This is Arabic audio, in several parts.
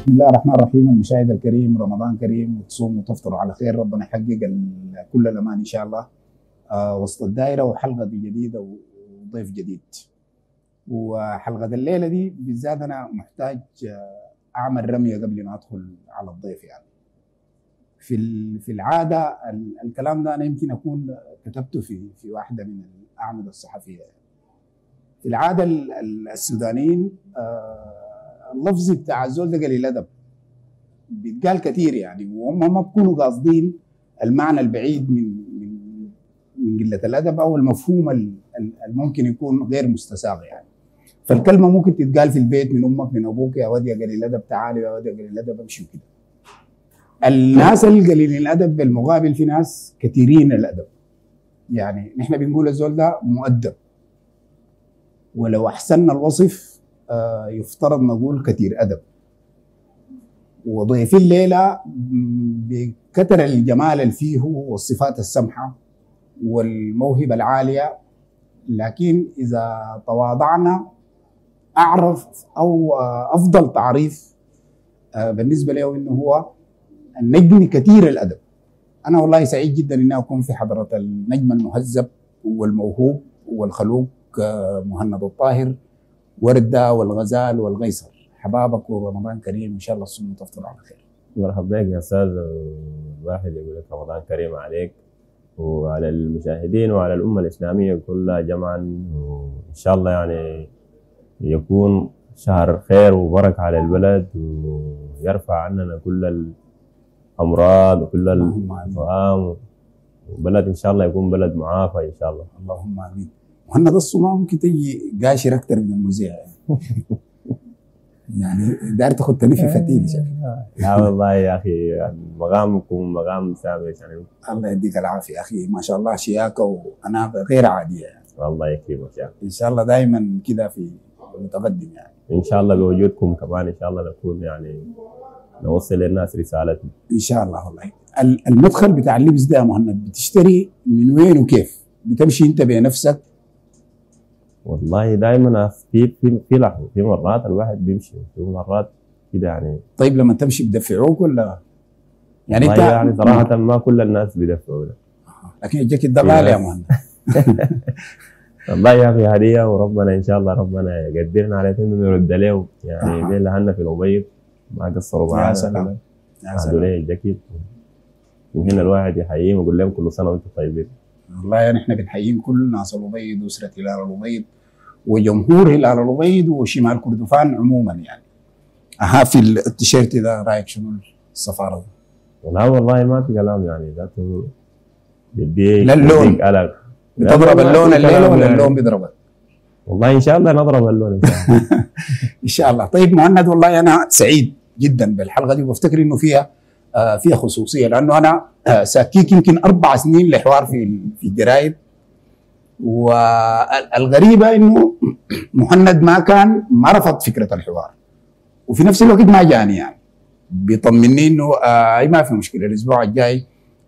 بسم الله الرحمن الرحيم. المشاهد الكريم رمضان كريم وتصوم وتفطر على خير. ربنا يحقق كل الأمان إن شاء الله. آه وسط الدائرة وحلقة دي جديده وضيف جديد. وحلقة الليلة دي بالذات أنا محتاج آه، أعمل رمية قبل ما أدخل على الضيف يعني. في في العادة ال- الكلام ده أنا يمكن أكون كتبته في في واحدة من الأعمدة الصحفية. في العادة ال- ال- السودانيين آه، اللفظ بتاع الزول ده قليل ادب بيتقال كثير يعني وهم ما بيكونوا قاصدين المعنى البعيد من من من قلة الأدب أو المفهوم ال- ال- الممكن يكون غير مستساغ يعني. فالكلمة ممكن تتقال في البيت من أمك من أبوك يا ولد يا قليل الادب تعالوا يا ولد يا قليل الادب امشي وكده. الناس القليلين الأدب بالمقابل في ناس كثيرين الأدب. يعني نحن بنقول الزول ده مؤدب. ولو أحسننا الوصف يفترض نقول كثير أدب. وضيف الليلة م، بكثر الجمال اللي فيه والصفات السمحة والموهبة العالية. لكن إذا تواضعنا أعرف أو آه، أفضل تعريف آه، بالنسبة له إنه هو النجم كثير الأدب. أنا والله سعيد جدا إني أكون في حضرة النجم المهذب والموهوب والخلوق آه، مهند الطاهر. وردة والغزال والغيصر حبابك ورمضان كريم إن شاء الله الصوم تفطر على خير. مرحبا بك يا أستاذ الواحد يقول لك رمضان كريم عليك وعلى المشاهدين وعلى الأمة الإسلامية كلها جمعا وإن شاء الله يعني يكون شهر خير وبركة على البلد ويرفع عننا كل الأمراض وكل الفهام وبلد إن شاء الله يكون بلد معافى إن شاء الله. اللهم آمين. وهنا الصوم ممكن تجي قاشر أكثر من المذيع. يعني يعني داير تاخذ في فتيل شكل لا والله يا أخي مقامكم مقام سامي يعني. الله يديك العافية أخي. ما شاء الله شياكة واناقه غير عادية. يعني. والله يكرمك يا إن شاء الله دائما كده في متقدم يعني. إن شاء الله بوجودكم كمان إن شاء الله نكون يعني نوصل للناس رسالتنا. إن شاء الله والله. ال- المدخل بتاع اللبس ده يا مهند بتشتري من وين وكيف؟ بتمشي أنت بنفسك؟ والله دائما في في في لحظة في مرات الواحد بيمشي في مرات كده يعني. طيب لما تمشي بدفعوك ولا؟ يعني انت يعني صراحة ما كل الناس بيدفعوا له لكن الجاكيت ده غالي يا مهند والله يا أخي هدية وربنا إن شاء الله ربنا يقدرنا على إنه نرد له يعني أها. زي اللي هنا في الابيض ما قصروا يا معنا سلام. كده. يا سلام. لي الجاكيت؟ من هنا الواحد يحييهم ويقول لهم كل سنة وأنتم طيبين. والله يعني إحنا بنحييهم كل ناس الابيض واسره هلال الابيض وجمهور هلال الابيض وشمال كردفان عموما يعني أها في التيشيرت ده رأيك شنو السفارة؟ لا والله ما في كلام يعني ذاته بدي لا اللون. بتضرب اللون الليلة ولا يعني. اللون بيضربك؟ والله إن شاء الله نضرب اللون إن شاء الله إن شاء الله طيب مهند والله أنا سعيد جدا بالحلقة دي وبفتكر إنه فيها آه فيها خصوصية لأنه أنا آه ساكيك يمكن أربع سنين لحوار في في الجرايد والغريبة إنه مهند ما كان ما رفض فكرة الحوار. وفي نفس الوقت ما جاني يعني. بيطمني إنه آه ما في مشكلة الأسبوع الجاي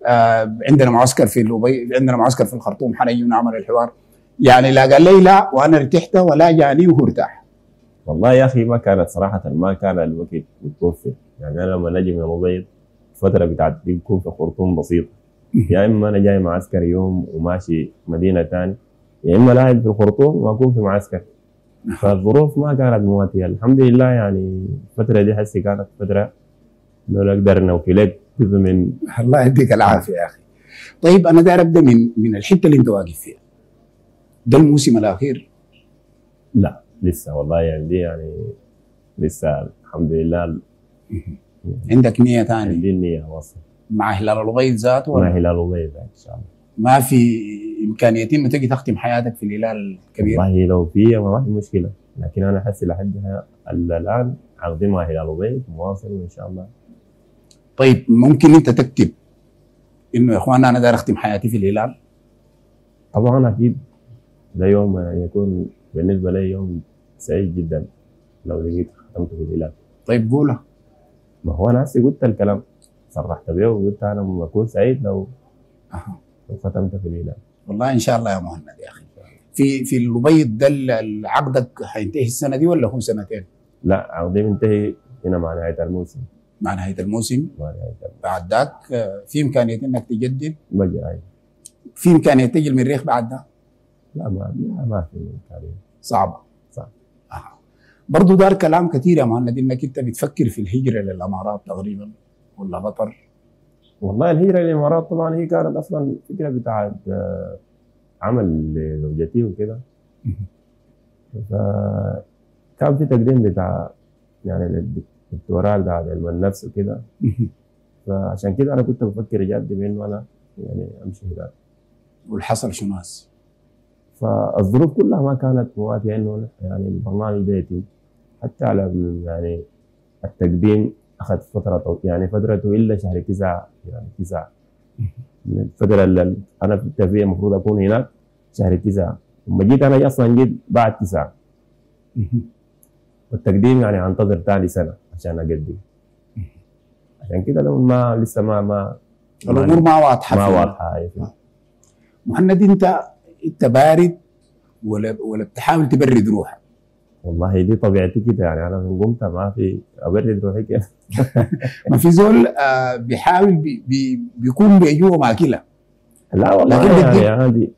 آه عندنا معسكر في الأبي عندنا معسكر في الخرطوم حنجي ونعمل الحوار. يعني لا قال لي لا وأنا ارتحت ولا جاني وهو ارتاح. والله يا أخي ما كانت صراحة ما كان الوقت متوفر. يعني أنا لما نجي من البيض الفترة بتاعت دي بكون في خرطوم بسيطة. يا إما أنا جاي معسكر يوم وماشي مدينة ثانية يا إما لاعب في الخرطوم واكون في معسكر. فالظروف ما كانت مواتية. الحمد لله يعني الفترة دي حسي كانت فترة لو أقدر نوكلت جزء من الله يديك العافية يا أخي. طيب أنا داير أبدأ من من الحتة اللي أنت واقف فيها. ده الموسم الأخير؟ لا لسه والله يعني دي يعني لسه الحمد لله. عندك نية ثانية عندي النيه واصل مع هلال البيض ذاته مع هلال وبيض إن شاء الله. ما في امكانيه انه تجي تختم حياتك في الهلال الكبير؟ والله لو في ما في مشكلة لكن أنا أحس لحد الآن عقدي مع هلال وبيض مواصل وإن شاء الله. طيب ممكن أنت تكتب إنه يا إخوان أنا داير اختم حياتي في الهلال؟ طبعا أكيد. ده يوم يكون بالنسبة لي يوم سعيد جدا لو لقيت ختمت في الهلال. طيب قولها ما هو أنا هسه قلت الكلام. صرحت به وقلت أنا بكون سعيد لو أها. لو ختمت في الهلال والله إن شاء الله يا مهند يا أخي في في البيض ده عقدك حينتهي السنة دي ولا هو سنتين؟ لا عقدي منتهي هنا مع نهاية الموسم مع نهاية الموسم مع نهاية الموسم بعد ذاك آه، في امكانيه إنك تجدد بجي. في امكانيه تجي المريخ بعد ذاك لا ما ما, في إمكانية. صعبه صعب. آه. برضو دار كلام كثير يا مهند إنك أنت بتفكر في الهجرة للإمارات تقريبا ولا قطر والله الهجرة للإمارات طبعا هي كانت أصلا فكرة بتاعت آه، عمل لزوجتي وكده. فكان في تقديم بتاع يعني الدكتوراه بتاع علم النفس وكده. فعشان كده أنا كنت بفكر جد بإنه أنا يعني أمشي هناك. والحصل شنو هسه؟ فالظروف كلها ما كانت مواتية إنه يعني البرنامج ده يتم. حتى على يعني التقديم أخذ فترة طو... يعني فترته إلا شهر تسعة يعني تسعة. من الفترة اللي أنا كنت فيها المفروض أكون هناك شهر تسعة. ثم جيت أنا أصلا جيت بعد تسعة. والتقديم يعني أنتظر تاني سنة عشان أقدم. عشان كده لما ما لسه ما ما الأمور ما واضحة ما في- مهند أنت أنت بارد ولا ولا بتحاول تبرد روحك؟ والله دي طبيعتي كده يعني أنا من قمت ما في أبرد روحي كيف ما في زول آه بيحاول بي بي بيكون بيجوه ماكله لا والله لكن يعني عادي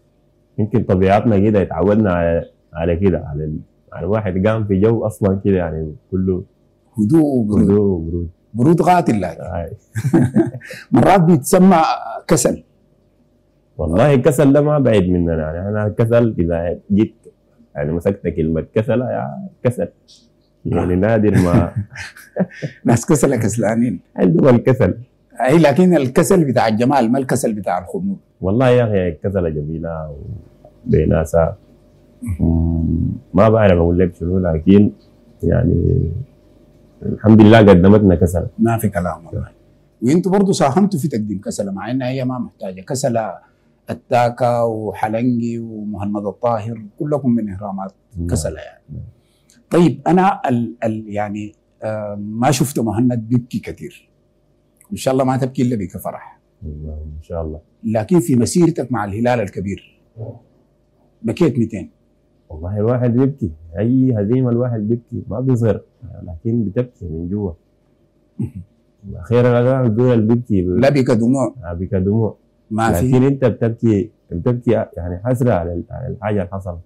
يمكن طبيعتنا كده اتعودنا على على كده على ال... على الواحد قام في جو أصلا كده يعني كله هدوء وبرود. هدوء وبرود. برود قاتل لكن آه. مرات بيتسمى كسل. والله الكسل ده ما بعيد مننا يعني أنا الكسل إذا جيت يعني مسكت كلمه كسل يا كسل. يعني نادر ما. ناس كسلة كسلانين. عندهم الكسل. أي لكن الكسل بتاع الجمال ما الكسل بتاع الخمول والله يا أخي الكسله جميلة وبيناسها مم، ما بعرف أقول لك شنو لكن يعني الحمد لله قدمتنا كسل. ما في كلام والله. وأنتوا برضه ساهمتوا في تقديم كسلة مع إنها هي ما محتاجة. كسلة التاكا وحلنجي ومهند الطاهر كلكم من إهرامات كسلة يعني. طيب أنا ال ال يعني آه ما شفت مهند بيبكي كثير. إن شاء الله ما تبكي إلا بك فرح. إن شاء الله. لكن في مسيرتك مع الهلال الكبير بكيت 200 والله الواحد بيبكي. أي هزيمة الواحد بيبكي ما بيظهر لكن بتبكي من جوا. أخيرا أنا الدول اللي بيبكي. لا بك دموع. بك دموع. ما في. لكن انت بتبكي بتبكي يعني حسرة على ال- على الحاجة اللي حصلت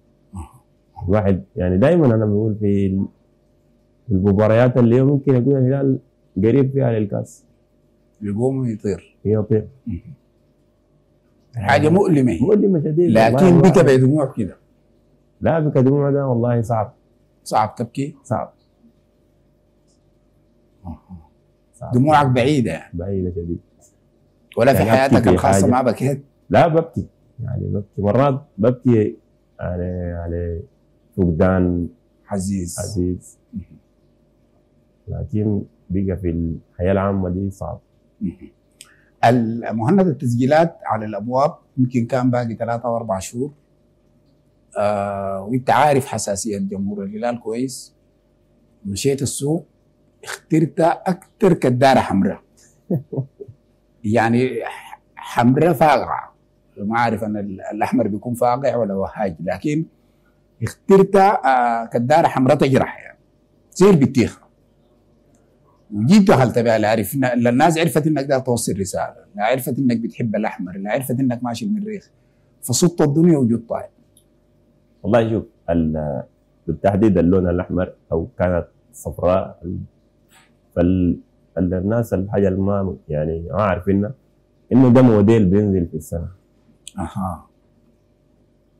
الواحد يعني دائما أنا بقول في ال- في المباريات اللي هي ممكن يكون الهلال قريب فيها للكاس. يقوم يطير. يطير حاجة مؤلمة. مؤلمة شديد لكن الواحد- بدموع كده. لا بك دموع ده والله صعب. صعب تبكي؟ صعب. صعب دموعك بعيدة. بعيدة شديد ولا في يعني حياتك الخاصة. ما بكيت لا ببكي. يعني ببكي. مرات ببكي على على فقدان عزيز. عزيز. لكن بقى في الحياة العامة دي صعب. المهند التسجيلات على الأبواب يمكن كان باقي ثلاثة أو أربع شهور. آه وأنت عارف حساسية جمهور الهلال كويس. مشيت السوق اخترت أكثر كدارة حمراء. يعني حمراء فاقعة. ما أعرف أنا ال- الأحمر بيكون فاقع ولا وهاج لكن اخترت آه كدارة حمراء تجرح. يعني زي البطيخه وجيت دخلت بها لا عرفنا الناس عرفت إنك داير توصل رسالة لا عرفت إنك بتحب الأحمر لا عرفت إنك ماشي المريخ فصدت الدنيا وجود طاير. والله شوف ال- بالتحديد اللون الأحمر أو كانت صفراء فال الناس الحاجة اللي ما يعني ما عارفينها إنه ده موديل بينزل في السنة. أها.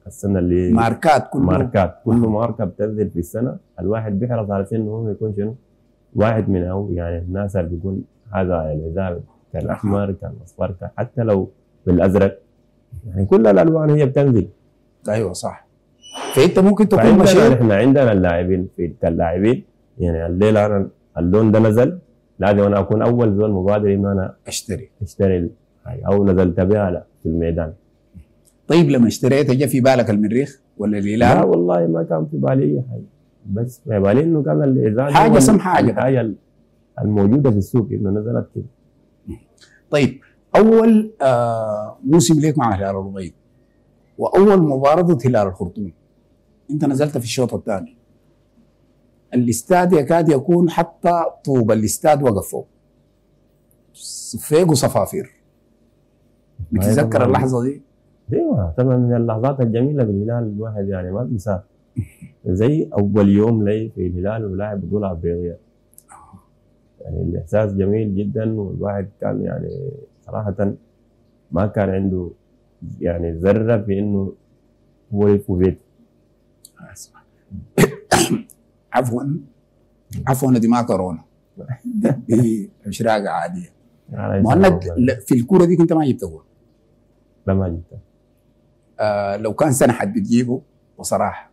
السنة اللي ماركات كله. ماركات. كل ماركة بتنزل في السنة. الواحد بيحرص على انه هو يكون شنو؟ واحد من أو يعني الناس اللي بيكون هذا الحذاء كان احمر كان اصفر حتى لو بالأزرق. يعني كل الألوان هي بتنزل. أيوه صح. فأنت ممكن تكون مشيت إحنا عندنا اللاعبين في كلاعبين يعني الليلة أنا اللون ده نزل. لازم أنا أكون أول زول مبادر إنه أنا أشتري. أشتري أو نزلت بها لا في الميدان. طيب لما اشتريت جا في بالك المريخ ولا لا الهلال والله ما كان في بالي أي حاجة. بس في بالي إنه كان الازاز حاجة هو ال- سمحة عجبك. الحاجة الموجودة في السوق إنه نزلت كده. طيب أول آه موسم ليك مع هلال الربيض وأول مباراة ضد هلال الخرطوم أنت نزلت في الشوط الثاني. الاستاد يكاد يكون حتى طوب. الاستاد وقف فوق صفيق وصفافير. بتتذكر. اللحظة دي؟ أيوه طبعا من اللحظات الجميلة بالهلال الواحد يعني ما بينساها زي أول يوم لي في الهلال ولاعب بطولة افريقيا يعني الإحساس جميل جدا والواحد كان يعني صراحة ما كان عنده يعني ذرة في إنه هو يفوز. بيت عفوا. عفوا دي ما كورونا. دي اشراقه عادية. مهند لا، في الكورة دي كنت ما جبت جول. لا ما جبت آه لو كان سنة حد بتجيبه بصراحه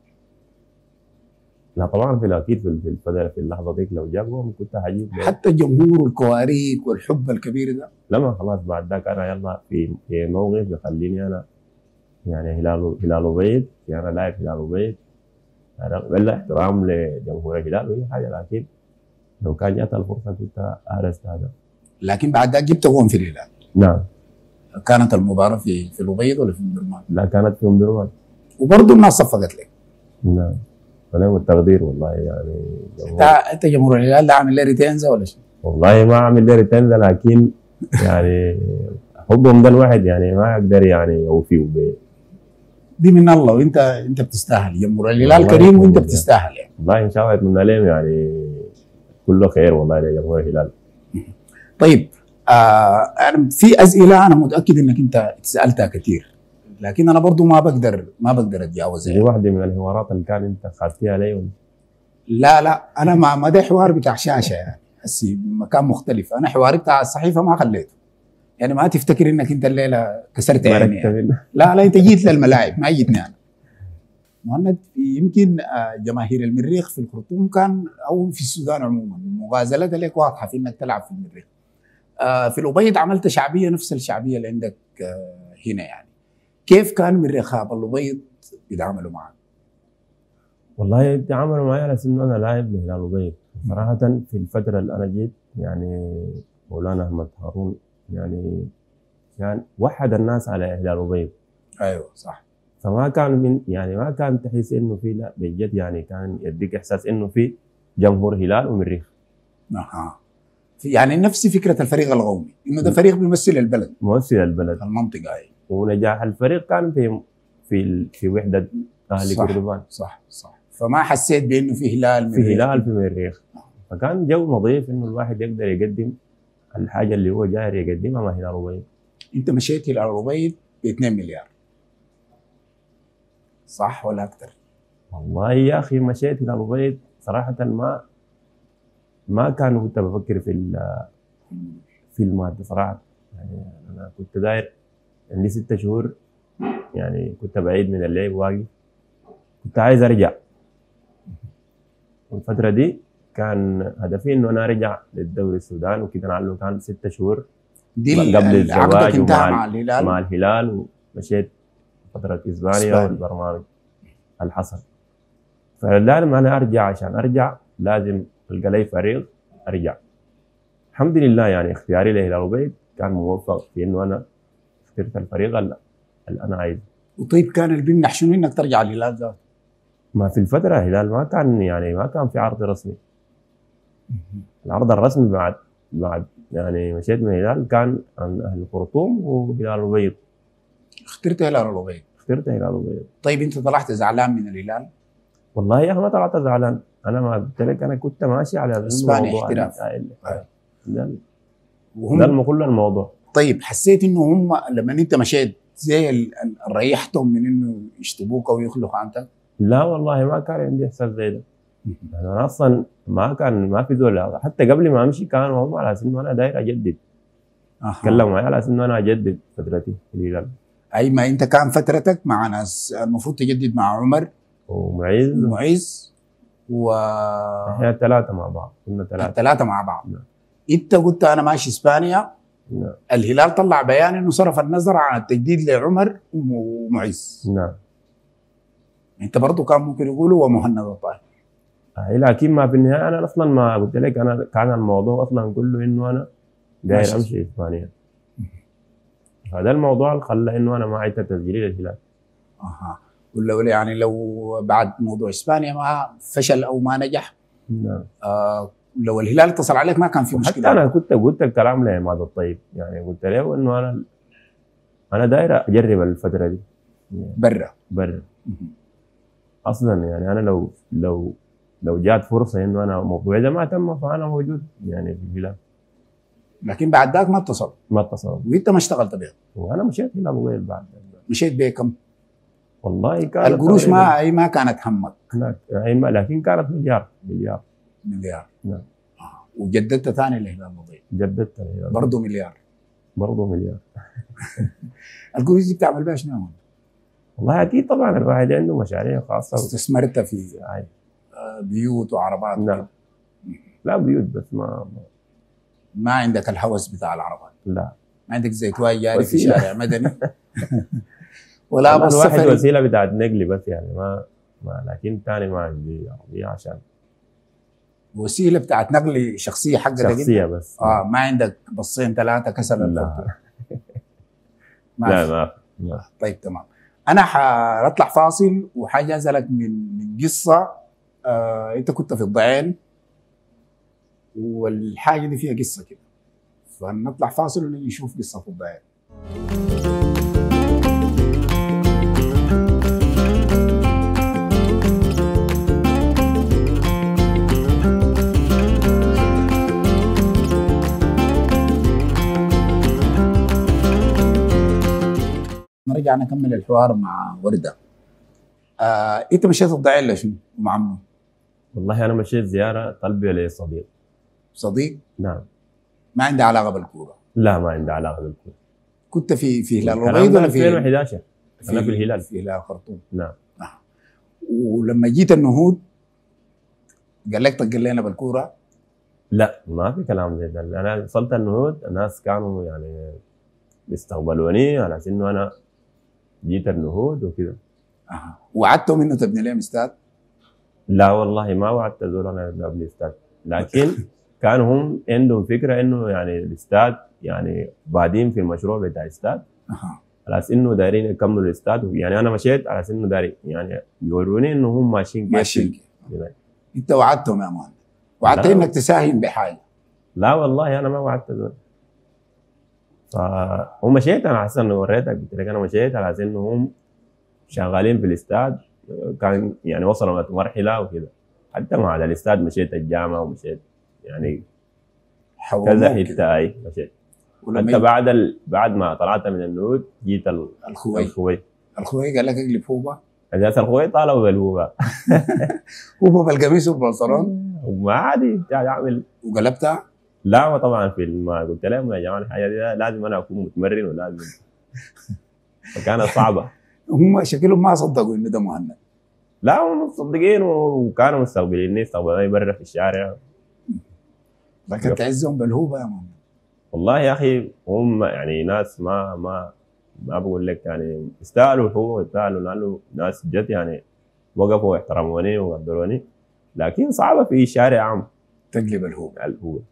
لا طبعا في الاكيد في في اللحظة ديك لو جابهم كنت حجيب له. حتى الجمهور والكواريك والحب الكبير ده. لما خلاص بعد ذاك أنا يلا في في موقف يخليني أنا يعني هلال هلال وبيت يعني أنا لاعب هلال وبيت أنا بلا احترام لجمهور الهلال واي حاجة لكن لو كان جات الفرصه كنت ارست هذا لكن بعد ذاك جبت جول في الهلال نعم كانت المباراه في في الابيض ولا في الدرمان لا كانت في ام درمان وبرضه الناس صفقت لك نعم فلهم التقدير والله يعني انت انت جمهور الهلال ده عامل لي ريتينزا ولا شيء؟ والله ما عامل لي ريتين ده لكن يعني حبهم ده الواحد يعني ما يقدر يعني يوفيه ب- دي من الله وانت انت بتستاهل جمهور الهلال كريم وانت. بتستاهل يعني. والله إن شاء الله اتمنى لهم يعني كله خير والله لجمهور الهلال. طيب آه أنا في أسئلة أنا متأكد إنك أنت سالتها كثير لكن أنا برضو ما بقدر ما بقدر أتجاوزها. دي واحدة من الحوارات اللي كان أنت خاطيها لي ولا؟ لا لا أنا ما ما ده حوار بتاع شاشة يعني. هسي مكان مختلف. أنا حواري بتاع الصحيفة ما خليته. يعني ما تفتكر إنك أنت الليلة كسرت عيني يعني. لا لا أنت جيت للملاعب ما جيتني أنا. مهند يمكن آه، جماهير المريخ في الخرطوم كان أو في السودان عموما مغازلتها لك واضحة في إنك تلعب في المريخ. آه، في الأبيض عملت شعبية نفس الشعبية اللي عندك آه، هنا يعني. كيف كان مريخاب الابيض بيتعاملوا معك؟ والله تعاملوا معي على أساس إنه أنا لاعب لهلال وبيض صراحة في الفترة اللي أنا جيت يعني مولانا أحمد هارون يعني كان وحد الناس على هلال وبيض أيوه صح. فما كان من يعني ما كان تحس إنه في لا بجد يعني كان يديك إحساس إنه في جمهور هلال ومريخ. أها في- يعني نفس فكرة الفريق القومي إنه ده فريق بيمثل البلد. ممثل البلد. المنطقة هي ونجاح الفريق كان في في في وحدة أهلي صح. كردفان صح صح. فما حسيت بإنه في هلال في. هلال في مريخ. فكان جو نظيف إنه الواحد يقدر يقدم الحاجة اللي هو جاي يقدمها مع هلال وبيض أنت مشيت الأبيض ب 2 مليار. صح ولا أكثر؟ والله يا أخي مشيت إلى البيض صراحة ما ما كان كنت بفكر في في المادة صراحة. يعني أنا كنت داير عندي ستة شهور يعني كنت بعيد من اللعب واقف كنت عايز أرجع. الفترة دي كان هدفي إنه أنا أرجع للدوري السودان وكده لعله كان ستة شهور دي قبل عقدك الزواج ومع مع ال- الهلال؟ مع الهلال ومشيت فترة إسبانيا. والبرنامج اللي حصل فلازم أنا أرجع عشان أرجع لازم ألقى لي فريق أرجع. الحمد لله يعني اختياري لهلال وبيت كان موفق في إنه أنا اخترت الفريق اللي أنا عايزه. وطيب كان اللي بيمنح شنو انك ترجع الهلال ذاته؟ ما في الفترة الهلال ما كان يعني ما كان في عرض رسمي. العرض الرسمي بعد بعد يعني مشيت من الهلال كان عن أهل الخرطوم وهلال وبيض اخترت هلال الأبيض. اخترت هلال وبيض طيب أنت طلعت زعلان من الهلال؟ والله يا أخي ما طلعت زعلان. أنا ما قلت لك أنا كنت ماشي على موضوع احتراف. أيوة. ده ده وهم الم- كل الموضوع. طيب حسيت إنه هم لما أنت مشيت زي ريحتهم من إنه يشطبوك أو يخلقوا عنك لا والله ما كان عندي إحساس زي ده. أنا أصلا ما كان ما في زول حتى قبل ما أمشي كانوا هم على أساس إنه أنا داير أجدد. تكلموا معي على أساس إنه أنا أجدد فترتي في الهلال أي ما أنت كان فترتك مع ناس المفروض تجدد مع عمر؟ ومعيز ومعيز و إحنا الثلاثة مع بعض كنا ثلاثة. الثلاثة مع بعض. نعم. إنت قلت أنا ماشي إسبانيا. نعم. الهلال طلع بيان إنه صرف النظر عن التجديد لعمر ومعز. نعم. أنت برضه كان ممكن يقولوا ومهند الطاهر. لكن ما في النهاية أنا أصلا ما قلت لك أنا كان الموضوع أصلا كله إنه أنا داير. أمشي إسبانيا. هذا الموضوع اللي خلى إنه أنا ما عدت تسجيلي للهلال أها. ولا يعني لو بعد موضوع إسبانيا ما فشل أو ما نجح نعم. آه لو الهلال اتصل عليك ما كان في حتى مشكلة. أنا كنت قلت الكلام لعماد الطيب يعني قلت له إنه أنا أنا داير أجرب الفترة دي. برا. برا. أصلا يعني أنا لو لو لو جات فرصة إنه أنا موضوعي ده ما تم فأنا موجود يعني في الهلال لكن بعد ذاك ما اتصل ما اتصل وأنت ما اشتغلت به وأنا مشيت إلى ابو بعد. مشيت به كم؟ والله كانت القروش ما اي ما كانت همك. ما- لكن كانت مليار مليار. مليار. نعم. آه. وجددت ثاني لهلال النظيف جددت الهلال برضه مليار. برضه مليار. القروش دي بتعمل بها شنو؟ والله أكيد طبعا الواحد عنده مشاريع خاصة. استثمرت في بيوت وعربات نعم. وكده. لا بيوت بس ما ما- ما عندك الهوس بتاع العربات لا ما عندك زيتواي جاري في. شارع مدني ولا بس الواحد سفري وسيلة بتاعت نقلي بس يعني ما ما لكن ثاني ما عندي عربية عشان وسيلة بتاعت نقل شخصية حقتك شخصية بس آه ما عندك بصين ثلاثة كسر. لا ما لا في. ما ما طيب تمام أنا حاطلع فاصل وحاجة لك من من قصة آه انت كنت في الضعين والحاجة دي فيها قصة كده. فنطلع فاصل ونجي نشوف قصة في الضعين. نرجع نكمل الحوار مع ورده. آه انت مشيت الضعين لشنو مع منو؟ والله أنا مشيت زيارة طلبي لصديق صديق. نعم. ما عنده علاقة بالكورة. لا ما عندي علاقة بالكورة. كنت في في هلال. الربيض ولا في 2011 أنا في الهلال. في هلال خرطوم. نعم. ولما جيت النهوض قال لك طق لنا بالكورة؟ لا ما في كلام زي ده. أنا وصلت النهوض الناس كانوا يعني بيستقبلوني على إنه أنا جيت النهوض وكده. أه. وعدتهم انه تبني لهم استاد؟ لا والله ما وعدت دول أنا قبل الاستاد لكن كانوا هم عندهم فكرة إنه يعني الاستاد يعني بعدين في المشروع بتاع الاستاد. على أساس إنه دايرين يكملوا الاستاد يعني أنا مشيت على أساس إنه دايرين يعني يوروني إنه هم ماشيين ماشيين. أنت وعدتهم يا مان وعدت. إنك تساهم بحاجة. لا والله أنا ما وعدت دول فهم مشيت أنا احسن وريتك قلت لك أنا مشيت على أساس إنه هم شغالين في الاستاد كان يعني وصلوا مرحلة وكده حتى مع الإستاد مشيت الجامعة ومشيت يعني كذا. حتة أي مشيت. حتى بعد ال... بعد ما طلعت من النود جيت ال- الخوي. الخوي. الخوي قال لك اقلب هوبا أساس الخوي طالعوا بالهوبا هوبا بالقميص والبنطلون وما عادي أعمل. وقلبتها؟ لا ما طبعا في ما قلت لهم يا جماعة الحاجة دي لازم أنا أكون متمرن ولازم. فكانت صعبة. هم شكلهم ما صدقوا إنه ده مهند. لا هم مصدقين وكانوا مستقبليني استقبلوني برا في الشارع. لكن تعزهم بالهوبا يا مان والله يا أخي هم يعني ناس ما ما ما بقول لك يعني يستاهلوا هو يستاهلوا لأنه ناس جت يعني وقفوا واحترموني وقدروني. لكن صعبة في شارع عام. تقلب الهوبا هو ال- ال- ال-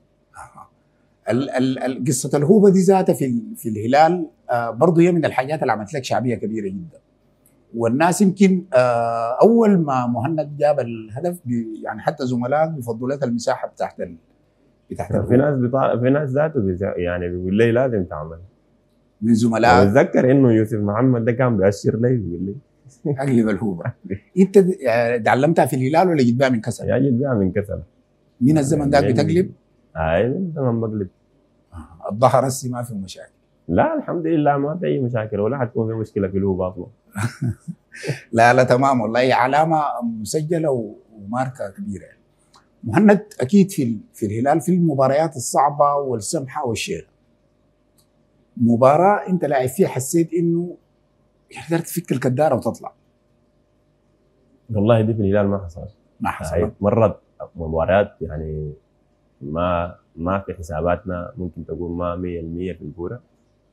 قصة الهوبة دي ذاتها في في الهلال آه برضه هي من الحاجات اللي عملت لك شعبية كبيرة جدا والناس يمكن آه أول ما مهند جاب الهدف يعني حتى زملائك بيفضلوا لك المساحة بتاعت ال... بتاعت في الهوبة. ناس. في ناس ذاته يعني بيقول لي لازم تعمل من زملائك بتذكر إنه يوسف محمد ده كان بيأشر لي بيقول لي أقلب الهوبة أنت آه، تعلمتها في الهلال ولا جبتها من كسل؟ يا جد بيها من كسل من الزمن ذاك بتقلب اي من زمان بقلب آه، الظهر هسي ما في مشاكل. لا الحمد لله ما في أي مشاكل ولا حتكون في مشكلة في الهوبه أصلا. لا لا تمام والله هي علامة مسجلة وماركة كبيرة. يعني. مهند أكيد في في الهلال في المباريات الصعبة والسمحة والشيخ. مباراة أنت لاعب فيها حسيت إنه قدرت تفك الكدارة وتطلع. والله دي في الهلال ما حصل ما هاي حصل مرت مباريات يعني ما ما في حساباتنا ممكن تقول ما 100% في الكورة.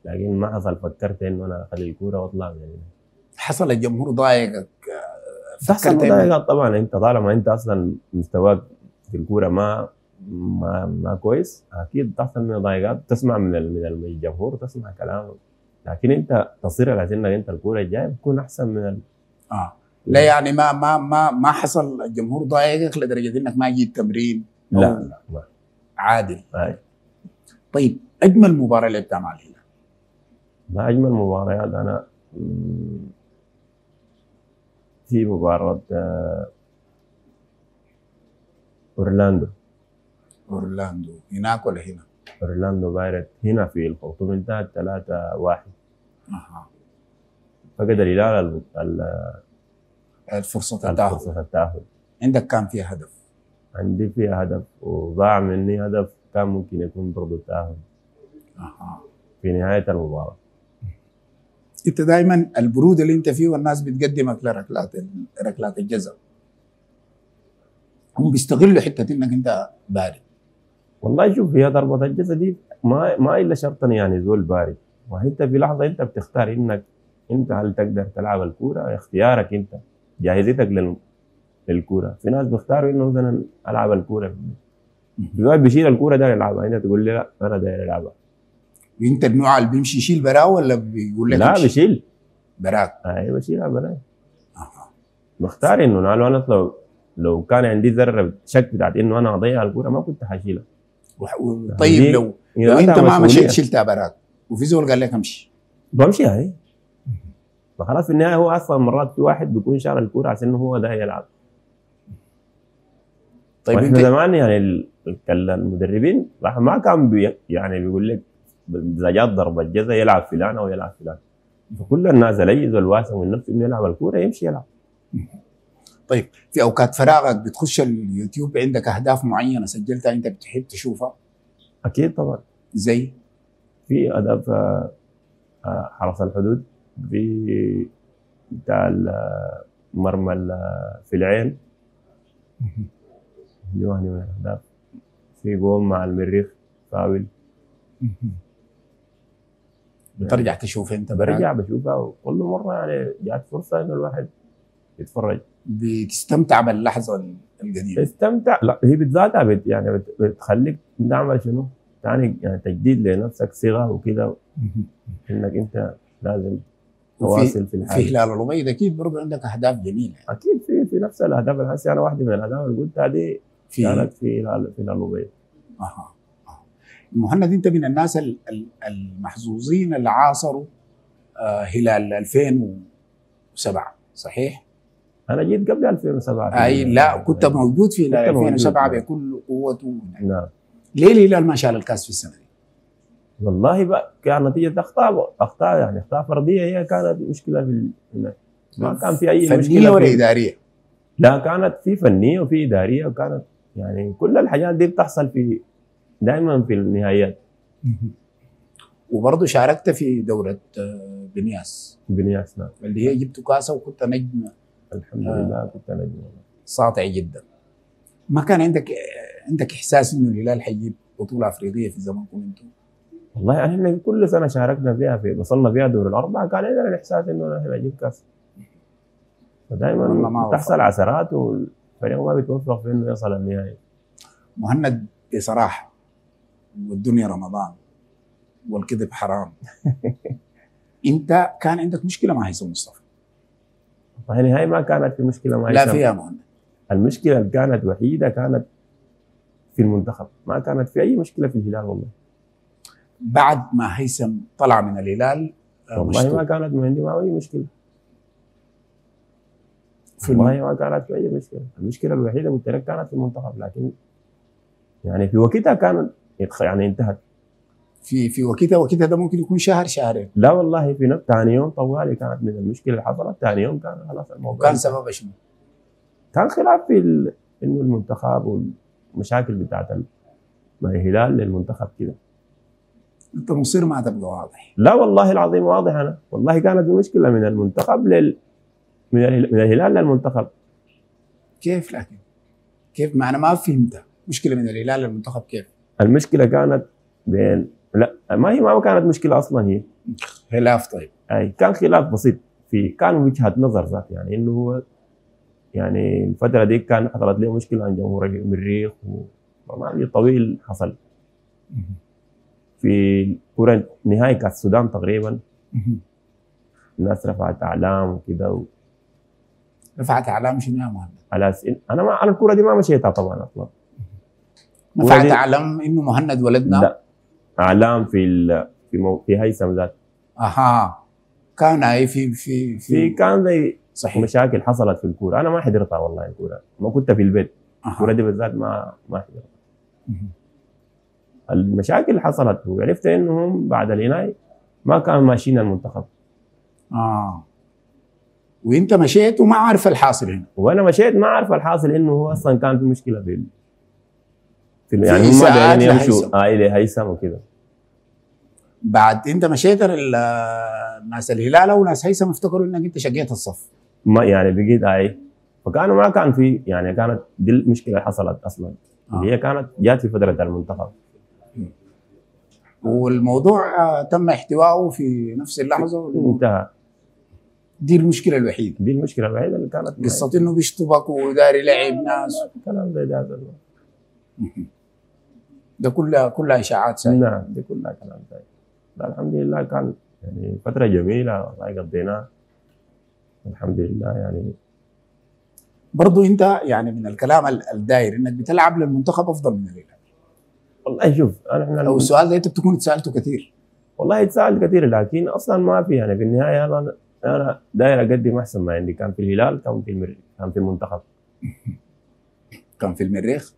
لكن ما حصل فكرت إنه أنا أخلي الكورة وأطلع من هنا حصل الجمهور ضايقك تحصل مضايقات طبعا أنت طالما أنت أصلا مستواك في الكورة ما ما ما كويس أكيد تحصل من مضايقات تسمع من من الجمهور تسمع كلام لكن أنت تصير على انك أنت الكورة الجاية بتكون أحسن من ال... آه. لا يعني ما ما ما ما حصل الجمهور ضايقك لدرجة إنك ما جيت تمرين؟ لا لا ما. عادل. هاي. طيب أجمل مباراة لعبتها مع الهلال؟ ما أجمل مباريات أنا في مباراة آه، أورلاندو. أورلاندو. هناك ولا هنا؟ أورلاندو بايرتس هنا في الخرطوم انتهت 3 1 أها. فقد الهلال ال- ال- الفرصة التأهل. الفرصة التأهل. عندك كان فيها هدف. عندي فيها هدف وضاع مني هدف كان ممكن يكون برضه التأهل أها. في نهاية المباراة. أنت دائما البرود اللي أنت فيه والناس بتقدمك لركلات ركلات الجزاء. هم بيستغلوا حتة إنك أنت بارد. والله شوف هي ضربة الجزاء دي ما ما إلا شرطا يعني زول بارد. وانت في لحظة أنت بتختار إنك أنت هل تقدر تلعب الكورة؟ اختيارك أنت جاهزيتك لل- للكورة في ناس بيختاروا إنه مثلا ألعب الكورة. في واحد بيشيل الكورة ده يلعبها. انت تقول لي لا أنا داير ألعبها. وانت النوع اللي بيمشي يشيل براه ولا بيقول لك لا امشي؟ بشيل براك. اي بشيلها بلاي أها. بختار إنه أنا لو لو كان عندي ذرة شك بتاعت إنه أنا اضيع الكورة ما كنت حشيلها. طيب لو لو أنت ما. مشيت شلتها براك وفي زول قال لك امشي. بمشي هاي. فخلاص في النهاية هو أصلا مرات في واحد بيكون شال الكورة عشان هو ده يلعب. طيب إحنا زمان يعني ال- ال- المدربين راح ما كان بي يعني بيقول لك إذا جات ضربة جزاء يلعب فلان أو يلعب فلان. فكل الناس اللي يجوا الواسع من نفسه إنه يلعب الكورة يمشي يلعب. طيب في أوقات فراغك بتخش اليوتيوب عندك أهداف معينة سجلتها أنت بتحب تشوفها؟ أكيد طبعا. زي؟ في اداب آه، آه، حرس الحدود في بتاع مرمى في العين. دي من الأهداف في جول مع المريخ فاول. بترجع تشوف انت برجع بشوفها وكل مرة يعني جات فرصة إنه الواحد يتفرج. بتستمتع باللحظة القديمة؟ استمتع لا هي بت يعني بت- بتخليك تعمل شنو؟ يعني يعني تجديد لنفسك صيغة وكده. إنك أنت لازم تواصل في في الحاجة هلال الابيض أكيد برضه عندك أهداف جميلة. أكيد في في نفس الأهداف الهسي أنا واحدة من الأهداف اللي قلتها دي في كانت في في الألوبية أها. مهند أنت من الناس ال- ال- المحظوظين اللي عاصروا آه، هلال 2007 صحيح؟ أنا جيت قبل 2007 أي لا كنت موجود في هلال كنت موجود. 2007 بكل قوته نعم ليه الهلال ما شال الكاس في السنة دي؟ والله بقى كان نتيجة أخطاء أخطاء يعني أخطاء فردية هي كانت مشكلة في ما كان في أي فنية مشكلة ولا في إدارية؟ لا كانت في فنية وفي إدارية وكانت يعني كل الحاجات دي بتحصل في دائما في النهايات. وبرضه شاركت في دورة آه، بنياس. بنياس نعم. اللي هي جبت كاسة وكنت نجم. الحمد آه. لله كنت نجم. ساطع جدا. ما كان عندك عندك إحساس إنه الهلال حيجيب بطولة أفريقية في زمانكم أنتم؟ والله يعني إحنا كل سنة شاركنا فيها في وصلنا فيها دور الأربعة. كان عندنا الإحساس إنه نحن نجيب كاس فدائما. تحصل عثرات والفريق ما بيتوفق في إنه يصل النهائي. مهند بصراحة والدنيا رمضان والكذب حرام. انت كان عندك مشكلة مع هيثم مصطفى؟ فالنهائي ما كانت في مشكلة مع لا. فيها مهند. المشكلة اللي كانت وحيدة كانت في المنتخب. ما كانت في أي مشكلة في الهلال والله. بعد ما هيثم طلع من الهلال آه، والله ما. كانت عندي ما أي مشكلة. في الم... والله. ما كانت في اي مشكله المشكلة الوحيدة قلت لك كانت في المنتخب لكن يعني في وقتها كانت يعني انتهت. في في وقتها وقتها ده ممكن يكون شهر شهرين. لا والله في نفس ثاني يوم طوالي كانت من المشكلة اللي حصلت ثاني يوم كان خلاص الموضوع انتهى. سببها شنو؟ كان خلاف في ال... إنه المنتخب والمشاكل بتاعت مع الهلال للمنتخب كده. أنت مصير ما تبقى واضح. لا والله العظيم واضح أنا. والله كانت مشكله من المنتخب لل من الهلال, من الهلال للمنتخب. كيف لكن؟ كيف؟ ما أنا ما فهمتها مشكلة من الهلال للمنتخب كيف؟ المشكلة كانت بين لا ما هي ما كانت مشكلة أصلا هي. خلاف طيب. أي كان خلاف بسيط في كان وجهة نظر ذات يعني إنه هو يعني الفترة دي كان حصلت له مشكلة عن جمهور المريخ وما طويل حصل. في كرة نهائي كأس السودان تقريبا. الناس رفعت أعلام وكده و... رفعت اعلام شنو يا مهند؟ على. أنا ما على الكوره دي ما مشيتها طبعا أصلا. رفعت اعلام إنه مهند ولدنا؟ لا. اعلام في ال... في مو... في هيثم ذات أها. كان هاي في في في كان زي صحيح. مشاكل حصلت في الكورة. أنا ما حضرتها والله الكورة. ما كنت في البيت. الكورة. دي بالذات ما ما حضرتها. المشاكل اللي حصلت. وعرفت إنهم بعد اليناي ما كانوا ماشيين المنتخب. آه. وانت مشيت وما عارف الحاصل هنا. وأنا مشيت ما اعرف الحاصل انه هو أصلا كان في مشكلة في ال... في يعني هم دايرين يمشوا. آه إلى هيثم وكده بعد انت مشيت ناس الهلال أو ناس هيثم افتكروا إنك انت شقيت الصف. ما يعني بقيت اي فكانوا ما كان في يعني كانت دي المشكلة اللي حصلت أصلا. آه. اللي هي كانت جات في فترة المنتخب. والموضوع آه، تم احتوائه في نفس اللحظة. انتهى. دي المشكلة الوحيدة. دي المشكلة الوحيدة اللي كانت معي. قصة إنه بيشطبك وداري لعب ناس. الكلام ده ده ده كلها كلها إشاعات ساي. نعم دي كلها كلام زي لا الحمد لله كان يعني فترة جميلة والله قضيناها الحمد لله يعني. برضو أنت يعني من الكلام ال- الداير إنك بتلعب للمنتخب أفضل من الهلال والله شوف أنا إحنا أو السؤال ده انت بتكون سالته كثير. والله يتساءل كثير لكن أصلا ما في يعني في النهاية أنا أنا داير اقدم أحسن ما عندي. كان في الهلال كان في المر... كان في المنتخب. كان في المريخ؟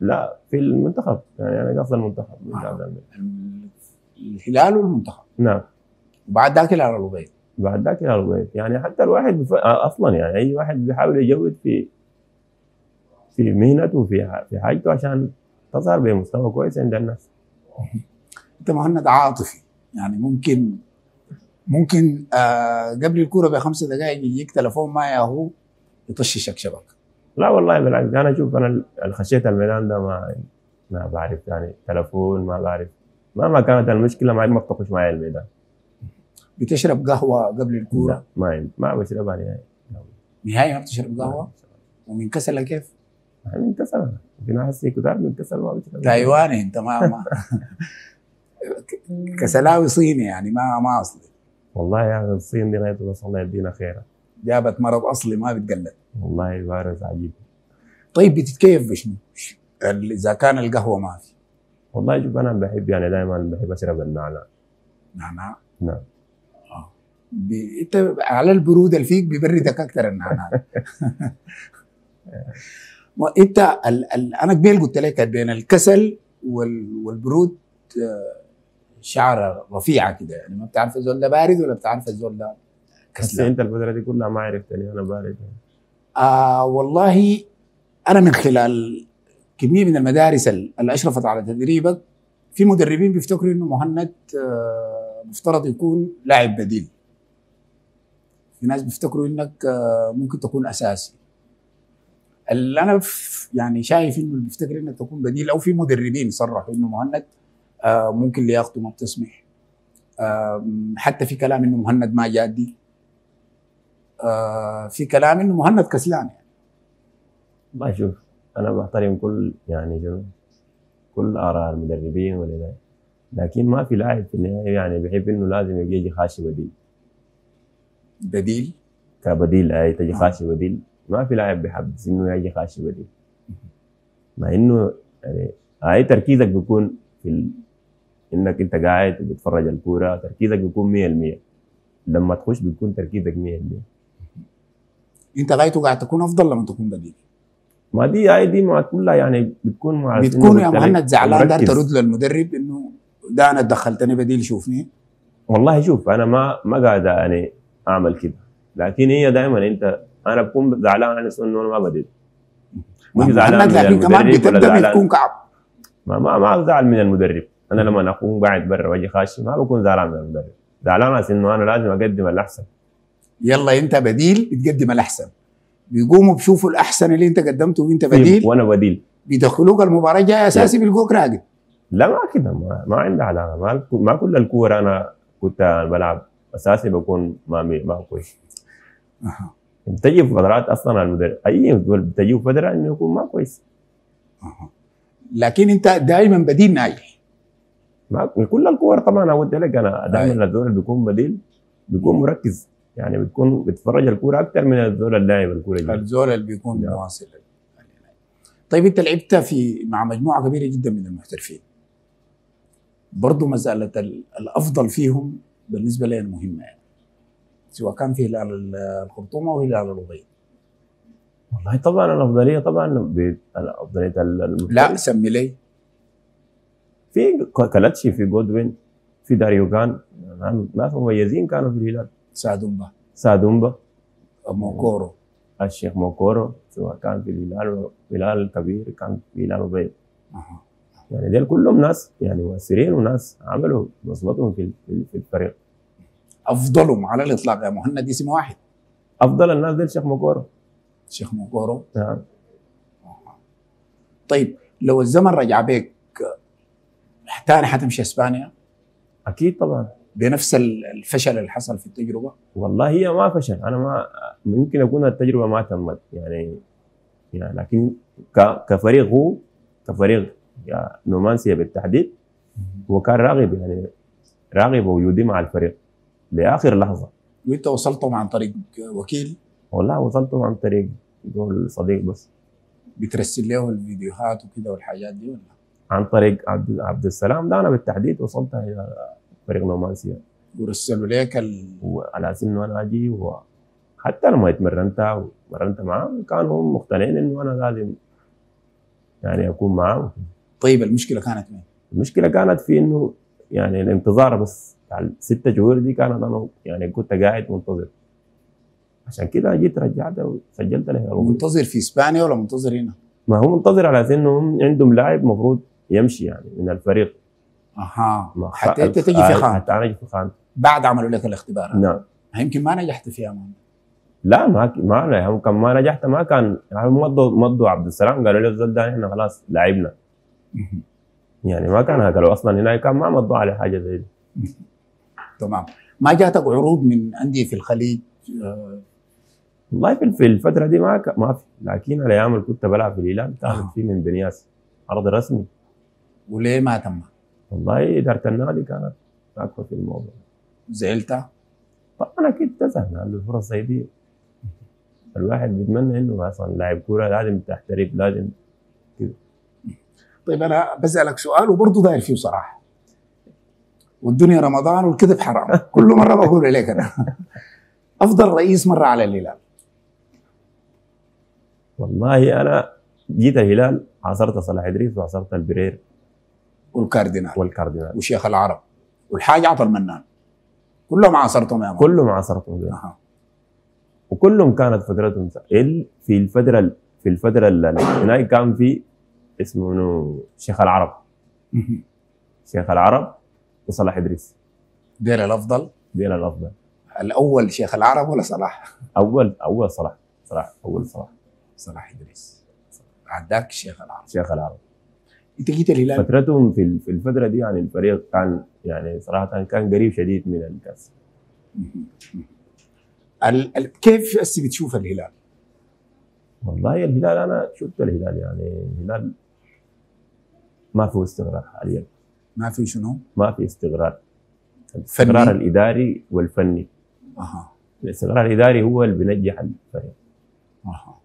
لا في المنتخب. يعني أنا قصد المنتخب من آه. الهلال والمنتخب. نعم. وبعد ذاك الهلال الابيض بعد ذاك إلى البيت يعني حتى الواحد بف... أصلا يعني أي واحد بيحاول يجود في في مهنته في في حاجته عشان تظهر بمستوى كويس عند الناس. انت مهند عاطفي. يعني ممكن ممكن آه قبل الكوره بخمس دقائق يجيك تليفون ما ياهو يطششك شبكه لا والله بالعكس أنا أشوف أنا اللي خشيت الميدان ده ما ما بعرف يعني تلفون ما بعرف. مهما كانت المشكلة ما ما بتخش معي الميدان. بتشرب قهوة قبل الكوره ما ما بشربها نهائي. نهائي ما بتشرب قهوة؟ ومن كسلها كيف؟ يعني انكسر في ناس كتار من كسر ما بشرب تايواني أنت ما ما كسلاوي صيني يعني ما ما أصلي. والله يا أخي الصين دي غاية بس الله يدينا خيرها جابت مرض أصلي ما بتقلد والله فيروس عجيب. طيب بتتكيف بشنو؟ إذا كان القهوة ما في. والله شوف أنا بحب يعني دائما بحب أشرب النعناع. نعناع؟ نعم. ب... إنت على البرود اللي فيك بيبردك أكثر النعناع. وانت ال... ال... أنا قبل قلت لك بين الكسل وال... والبرود شعرة رفيعة كده يعني ما بتعرف الزول ده بارد ولا بتعرف الزول ده بس أنت الفترة دي كلها ما عرفتني أنا بارد. آه والله أنا من خلال كمية من المدارس ال- اللي أشرفت على تدريبك في مدربين بيفتكروا إنه مهند آه مفترض يكون لاعب بديل. في ناس بيفتكروا إنك آه ممكن تكون أساسي. اللي أنا يعني شايف إنه اللي بيفتكر إنك تكون بديل أو في مدربين صرحوا إنه مهند ممكن لياقته ما بتسمح. آه حتى في كلام إنه مهند ما جادي. آه في كلام إنه مهند كسلان. يعني والله شوف أنا بحترم كل يعني شنو كل آراء المدربين ولا لكن ما في لاعب في النهايه يعني بيحب إنه لازم يجي خاشي بديل. بديل؟ كبديل أي تجي آه. خاشي بديل. ما في لاعب بيحب إنه يجي خاشي بديل. مع إنه يعني أي تركيزك بيكون في. إنك أنت قاعد بتتفرج الكورة تركيزك بيكون 100% لما تخش بيكون تركيزك 100% أنت غايته قاعد تكون أفضل لما تكون بديل. ما دي هاي دي ما كلها يعني بتكون مع بتكون يا مهند زعلان دار مركز. ترد للمدرب إنه ده أنا دخلتني بديل شوفني. والله شوف أنا ما ما قاعد يعني أعمل كده. لكن هي دائما أنت أنا بكون زعلان أساس إنه أنا ما بديت مش زعلان من لكن كمان المدرب ولا بتقدم زعلان. تكون كعب. ما ما ما زعل من المدرب. أنا لما أكون قاعد برا وأجي خاشي ما بكون زعلان من المدرب زعلان إنه أنا لازم أقدم الأحسن. يلا أنت بديل بتقدم الأحسن. بيقوموا بيشوفوا الأحسن اللي أنت قدمته وأنت بديل. وأنا بديل. بيدخلوك المباراة الجايه أساسي بيلقوك راقد. لا ما كده ما, ما عندي علاقه ما, ما كل الكورة أنا كنت بلعب أساسي بكون ما مي- ما كويس. أها. بتجي في فترات أصلا المدرب أي بتجي في فترة إنه يكون ما كويس. أها. لكن أنت دائما بديل ناجح كل الكور طبعا أنا قلت لك أنا دائما الزول اللي بيكون بديل بيكون مركز. يعني بتكون بتتفرج الكوره أكثر من الزول اللاعب الكورة دي. الزول اللي بيكون نعم. مواصل. طيب أنت لعبت في مع مجموعة كبيرة جدا من المحترفين. برضه مسألة ال- الأفضل فيهم بالنسبة لي مهمة. يعني سواء كان في هلال ال- الخرطوم أو هلال الأبيض. والله طبعا الأفضلية طبعا افضليه المحترف لا سمي لي. في كلاتشي في جودوين في داريو كان نعم، ناس مميزين كانوا في الهلال. سادومبا. سادومبا. موكورو. الشيخ موكورو سواء كان في الهلال الهلال الكبير كان في الهلال البيض. يعني دول كلهم ناس يعني مؤثرين وناس عملوا بصمتهم في في الفريق. أفضلهم على الإطلاق يا مهند اسم واحد. أفضل الناس دول الشيخ موكورو. شيخ موكورو. نعم. طيب لو الزمن رجع بيك تاني حتمشي إسبانيا؟ أكيد طبعا. بنفس ال- الفشل اللي حصل في التجربة؟ والله هي ما فشل. أنا ما ممكن يكون التجربة ما تمت يعني يعني لكن كفريق هو كفريق يا نومانسيا بالتحديد هو كان راغب يعني راغب وجودي مع الفريق لآخر لحظة. وأنت وصلتهم عن طريق وكيل؟ والله وصلتهم عن طريق صديق بس. بترسل له الفيديوهات وكده والحاجات دي ولا؟ عن طريق عبد, عبد السلام ده أنا بالتحديد وصلت إلى فريق نومانسيا ورسلوا لك ال... وعلى أساس إنه أنا أجي وحتى لما اتمرنت ومرنت معاهم كانوا هم مقتنعين إنه أنا لازم يعني أكون معاهم طيب المشكلة كانت وين؟ المشكلة كانت في إنه يعني الانتظار بس الست شهور دي كانت أنا يعني كنت قاعد منتظر عشان كده جيت رجعت وسجلت له منتظر في إسبانيا ولا منتظر هنا؟ ما هو منتظر على أساس إنه هم عندهم لاعب مفروض يمشي يعني من الفريق. أها. حتى أنت تجي آه، في خان. حتى أنا أجي في خان. بعد عملوا لك الاختبار. نعم. يمكن ما نجحت فيها ما. لا ما ما كان ما نجحت ما كان يعني مضوا مضوا عبد السلام قالوا لي الزول ده إحنا خلاص لعبنا. يعني ما كان هكذا أصلا هناك كان ما مضوا على حاجة زي دي. تمام. ما جاتك عروض من انديه في الخليج؟ آه، والله في في الفترة دي ما ك- ما في. لكن الأيام اللي كنت بلعب في الهلال كانت آه. في من بنياس. عرض رسمي. وليه ما تم؟ والله إدارة النادي كانت واقفه في الموضوع. زعلت؟ طبعا أكيد تزعل لأن الفرص زي دي. الواحد بيتمنى إنه أصلا لاعب كورة لازم تحترف لازم طيب أنا بسألك سؤال وبرضه داير فيه صراحة. والدنيا رمضان والكذب حرام. كل مرة بقول لك أنا. أفضل رئيس مر على الهلال. والله أنا جيت الهلال عاصرت صلاح إدريس وعاصرت البرير. والكاردينال. والكاردينال. وشيخ العرب. والحاج عطا المنان كلهم عاصرتهم يا كلهم عاصرتهم. أها. وكلهم كانت فترتهم في الفترة ال- في الفترة اللي هناك كان في اسمه منو شيخ العرب. شيخ العرب وصلاح إدريس. ديل الأفضل. ديل الأفضل. الأول شيخ العرب ولا صلاح؟ اول أول صلاح. صلاح. أول صلاح. صلاح إدريس. عداك شيخ العرب. شيخ العرب. انت جيت الهلال. فترتهم في في الفترة دي يعني الفريق كان يعني صراحة كان قريب شديد من الكاس. مهم. ال- ال- كيف هسه بتشوف الهلال؟ والله الهلال أنا شفت الهلال يعني الهلال ما فيه استقرار حاليا. ما في شنو؟ ما في استقرار. الاستقرار؟ الإداري والفني. أها. الاستقرار الإداري هو اللي بينجح الفريق. أها.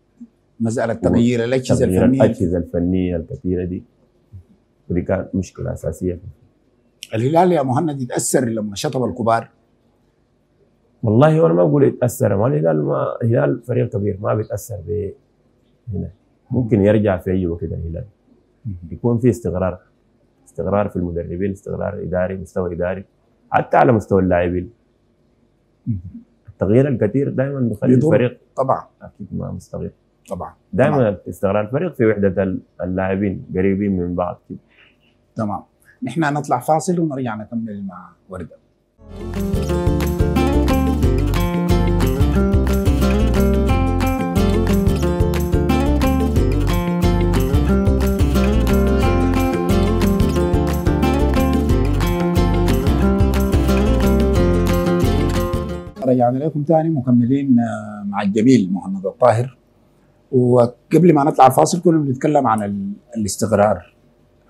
مسألة تغيير الأجهزة تغيير الفنية. الأجهزة الفنية الكثيرة دي. ودي كانت مشكلة أساسية. الهلال يا مهند يتأثر لما شطب الكبار؟ والله أنا ما بقول يتأثر ما الهلال ما الهلال فريق كبير ما بيتأثر ب هنا. ممكن يرجع في أي وقت الهلال. يكون في استقرار استقرار في المدربين استقرار إداري مستوى إداري حتى على مستوى اللاعبين. التغيير الكثير دائما بيخلي. الفريق طبعا. أكيد ما مستقر طبعا. دائما استقرار الفريق في وحدة اللاعبين قريبين من بعض. كده تمام. نحن نطلع فاصل ونرجع نكمل مع وردة. رجعنا لكم تاني مكملين آه، مع الجميل مهند الطاهر. وقبل ما نطلع الفاصل كنا بنتكلم عن ال- الاستقرار.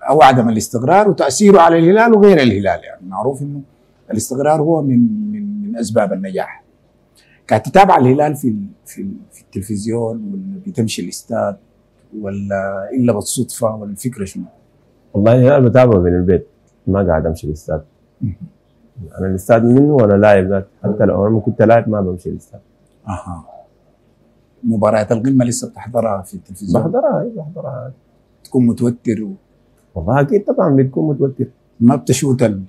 أو عدم الاستقرار وتأثيره على الهلال وغير الهلال. يعني معروف إنه الاستقرار هو من من من أسباب النجاح. قاعد تتابع الهلال في في, في التلفزيون ولا بتمشي الاستاد ولا إلا بالصدفة ولا الفكرة شنو؟ والله أنا بتابعه من البيت ما قاعد أمشي الاستاد. أنا الاستاد منه وأنا لاعب ذات حتى لو أنا كنت لاعب ما بمشي الاستاد. أها. مباريات القمة لسه بتحضرها في التلفزيون؟ بحضرها إي بحضرها. تكون متوتر والله أكيد طبعا بتكون متوتر. وما بتشوت ال-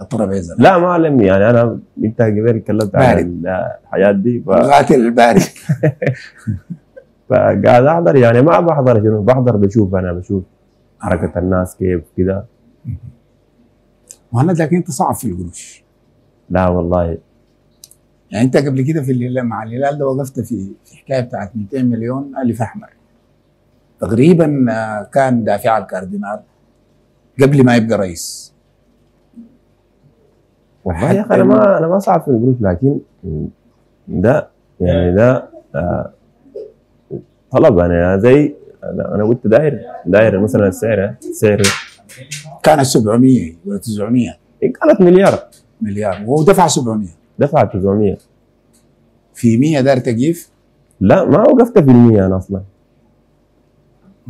الترابيزة. لا ما علمني يعني أنا انت قبل تكلمت عن بارد. ال- الحياة دي ف... القاتل البارد. فقاعد أحضر. يعني ما بحضر شنو بحضر بشوف أنا بشوف حركة الناس كيف كده. مهند لكن أنت صعب في القروش. لا والله. يعني أنت قبل كده في الهلال مع الهلال ده وقفت في في حكاية بتاعت 200 مليون ألف أحمر. تقريبا آه، كان دافع الكاردينال قبل ما يبقى رئيس. والله يا أخي أنا ما أنا ما صعب في القروش لكن ده يعني ده آه، طلب. أنا زي أنا قلت داير داير مثلا السعر سعر كانت 700 ولا 900 كانت مليار. مليار. وهو دفع 700 دفع 900 في 100 دار تقييف لا ما وقفت في المية أنا أصلا.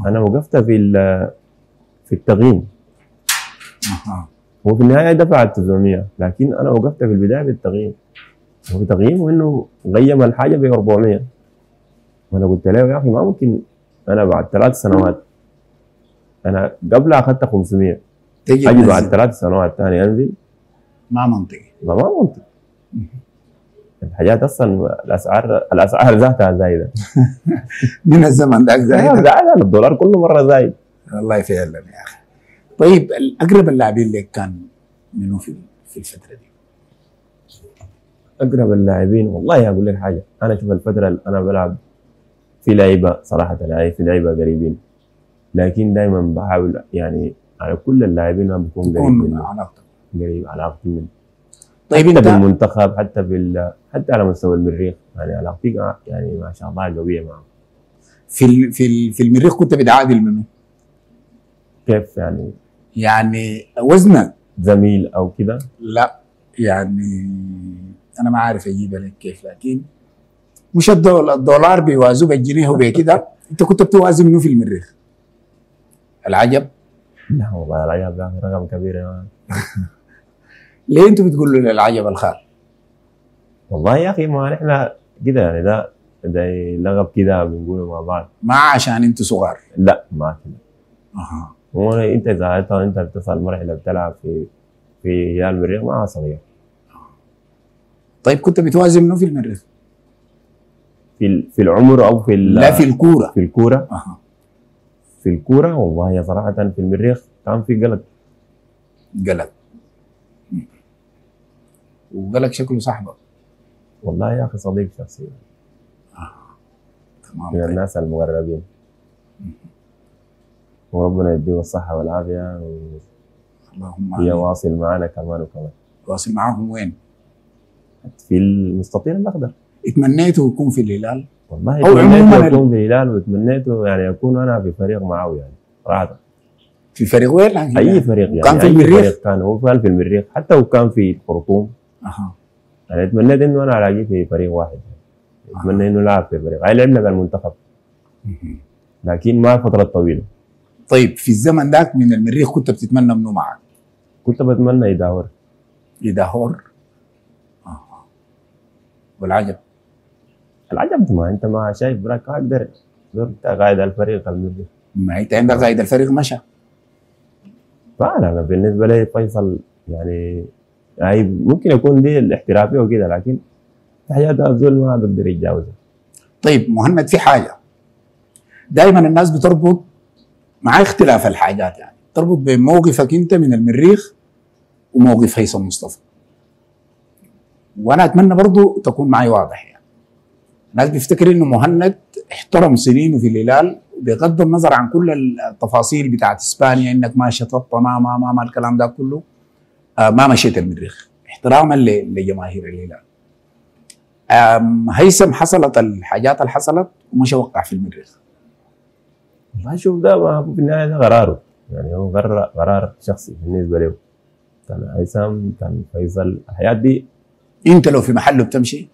أنا وقفت في في التقييم هو في النهاية دفع 900 لكن أنا وقفت في البداية بالتقييم هو تقييمه إنه قيم الحاجة ب 400 وأنا قلت له يا أخي ما ممكن أنا بعد ثلاث سنوات أنا قبل أخذت 500 تجي أجي بعد. ثلاث سنوات ثاني أنزل. ما منطقي. ما ما منطق الحاجات أصلا الاسعار الأسعار ذاتها زايدة. من الزمن ذاك زايد زايدة. الدولار كل مرة زايد. والله فعلا يا أخي. طيب اقرب اللاعبين لك كان منو في في الفترة دي؟ أقرب اللاعبين والله أقول لك حاجة. أنا شوف الفترة اللي أنا بلعب في لعيبة صراحة يعني في لعيبة قريبين. لكن دائما بحاول يعني على كل اللاعبين ما بكون قريب تكون منه علاقتك قريب علاقتي منه طيب حتى انت بالمنتخب حتى بال حتى على مستوى المريخ. يعني علاقتي يعني ما شاء الله قوية معه في ال- في ال- في المريخ كنت بتعادل منه كيف يعني؟ يعني وزنك؟ زميل أو كده؟ لا يعني أنا ما عارف أجيبها لك كيف لكن مش الدول الدولار بيوازوا بالجنيه وبكده أنت كنت بتوازي منه في المريخ. العجب؟ لا والله العيال ده رقم كبير يا مان. ليه أنتوا بتقولوا للعجب الخال؟ والله يا أخي ما نحن كده يعني ده ده لقب كده بنقوله مع بعض. ما عشان أنتوا صغار. لا ما كده. أها. هو أنت إذا أنت بتصل مرحله بتلعب في في ريال المريخ ما صغير. طيب كنت بتوازي منه في المريخ؟ في في العمر أو في لا في الكورة. في الكورة. أها. في الكورة والله صراحة في المريخ كان في قلق. قلق. وقلق شكله صاحبك والله يا أخي صديق شخصي تمام من طيب. الناس المقربين وربنا يديه الصحة والعافية اللهم وهي آمين. واصل معنا كمان وكمان واصل معاهم وين؟ في المستطيل الاخضر اتمنيته يكون في الهلال والله أو عموماً اكون في الهلال وتمنيته يعني اكون أنا في فريق معه يعني صراحة في فريق وين؟ لكن اي فريق يعني كان في أي المريخ؟ كان هو كان في المريخ حتى لو كان في الخرطوم أها. يعني اتمنيت إنه أنا الاقيه في فريق واحد. أتمنى إنه لعب في فريق. هاي لعبنا بالمنتخب. مهم. لكن ما فتره طويله طيب في الزمن ذاك من المريخ كنت بتتمنى منه معك؟ كنت بتمنى يداور يدهور أها. والعجب؟ العجب ما أنت ما شايف براك ما أقدر زرت قائد الفريق المريخ. ما أنت عندك قائد الفريق مشى. أنا بالنسبة لي فيصل يعني هاي ممكن يكون دي الاحترافية وكده لكن حياه الزول ما بيقدر يتجاوزها طيب مهند في حاجة. دائما الناس بتربط مع اختلاف الحاجات يعني. تربط بين موقفك أنت من المريخ وموقف هيثم مصطفى. وأنا أتمنى برضو تكون معي واضح يعني. الناس بيفتكر إنه مهند احترم سنينه في الهلال بغض النظر عن كل التفاصيل بتاعت إسبانيا إنك ما شططت ما ما ما, الكلام ده كله. ما مشيت المريخ احتراما لجماهير الهلال. هيثم حصلت الحاجات اللي حصلت ومشى وقع في المريخ ما شوف ده في النهاية ده قراره. يعني هو قرار قرار شخصي بالنسبة له. كان هيثم كان فيصل الحياة دي. أنت لو في محله بتمشي؟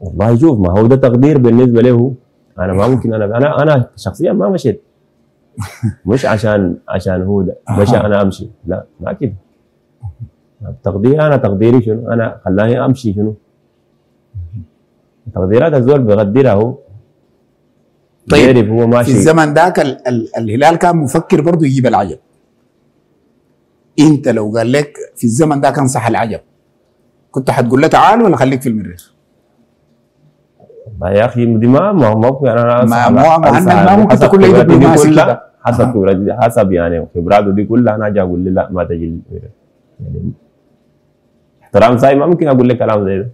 والله شوف ما هو ده تقدير بالنسبة له. أنا ما ممكن أنا أنا أنا شخصيا ما مشيت. مش عشان عشان هو ده مشى. أنا امشي لا ما كده التقدير أنا تقديري شنو أنا خلاني امشي شنو تقديرات الزول بيقدرها هو طيب، هو في ماشي الزمن ذاك ال- ال- الهلال كان مفكر برضه يجيب العجب انت لو قال لك في الزمن ده كان صح العجب كنت حتقول له تعال ولا خليك في المريخ ما يا أخي دي ما ما ممكن أنا ما- ما- ما- ما ممكن تكون دبلوماسي كلها-. حسب. خبرتي حسب يعني خبراته دي كلها أنا أجي أقول لي لا ما تجي. يعني احترام ساي ما ممكن أقول لك كلام زي ده.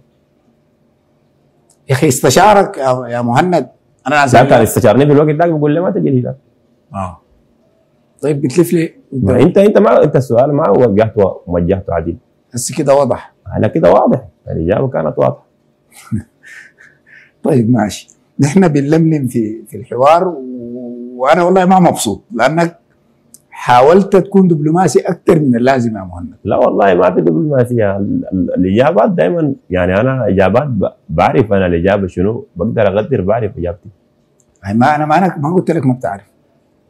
يا أخي استشارك يا مهند. أنا لا كان استشارني في الوقت ده بقول لي ما تجي الهلال آه. طيب بتلف لي؟ ما انت أنت ما أنت السؤال ما وجهته وجهته عديل. هسه كده واضح. على كده واضح. الاجابه كانت واضحه طيب ماشي. نحن بنلملم في في الحوار و- وأنا والله ما مبسوط لأنك حاولت تكون دبلوماسي أكثر من اللازم يا مهند. لا والله ما في دبلوماسية. ال- ال- الإجابات دائما يعني أنا إجابات بعرف أنا الإجابة شنو بقدر أقدر بعرف إجابتي. ما أنا ما أنا ما قلت لك ما بتعرف.